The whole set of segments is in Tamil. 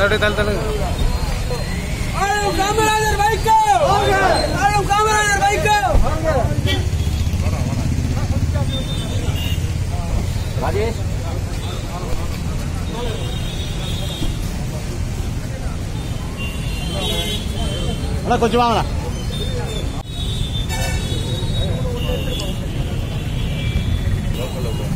నడు తల తల అరే కామరాజర్ బైక్ అరే కామరాజర్ బైక్ రాజేష్ అలా కొంచెం అవనా లోకల్ లోకల్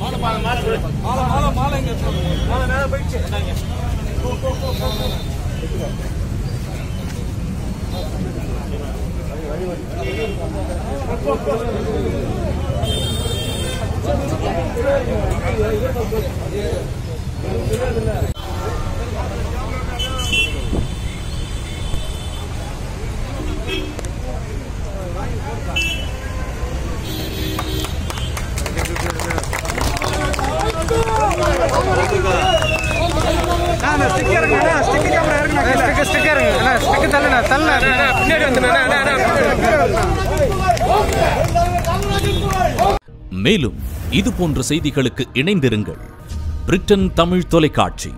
மாலை மாலை மாலை மாலை மாலை மாலை மேல போயிடுச்சு இந்தாங்க. மேலும் இது போன்ற செய்திகளுக்கு இணைந்திருங்கள். பிரிட்டன் தமிழ் தொலைக்காட்சி.